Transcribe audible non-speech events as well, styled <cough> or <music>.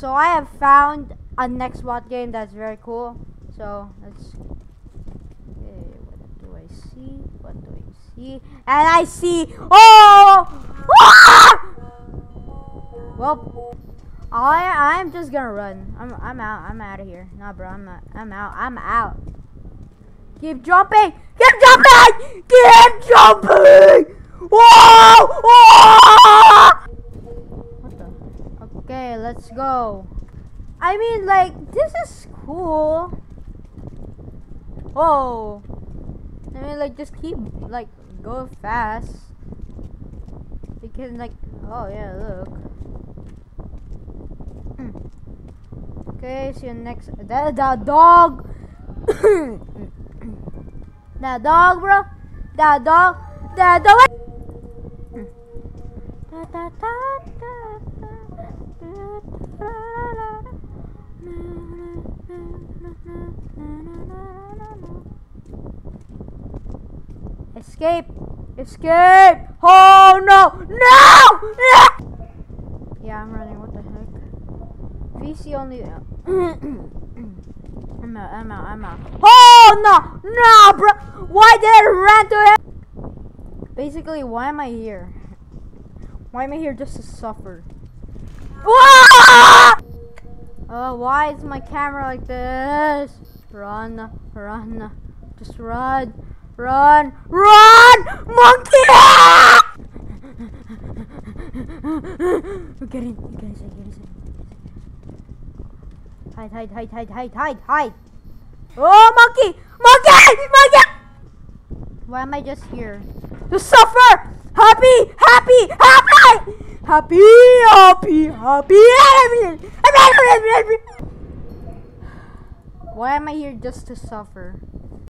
So I have found a next bot game that's very cool. So let's. Okay, what do I see? What do I see? And I see. Oh! Ah! <laughs> Well, I I'm just gonna run. I'm I'm out. I'm out of here. Nah, bro. I'm out. I'm out. I'm out. Keep jumping. Keep jumping. Keep jumping. Whoa! Whoa! What the? Okay, let's go. I mean, like this is cool. Oh. I mean, like just keep like go fast. Can like. Oh yeah, look. <clears throat> Okay, see you next. That the dog. <coughs> that dog, bro. That dog. That dog. <coughs> Da, da, da, da, Escape! Escape! Oh no! No! Yeah, I'm running. What the heck? VC only. <coughs> I'm out. I'm out. I'm out. Oh no! No, bro! Why did I run to it? Basically, why am I here? Why am I here just to suffer? Ah! Oh, why is my camera like this? Run, run, just run, run, run, monkey! get in, get inside, get inside. Hide, hide, hide, hide, hide, hide, hide. Oh, monkey, monkey, monkey! Why am I just here? To suffer! Happy, happy, happy! Happy, happy, happy, happy! Why am I here just to suffer?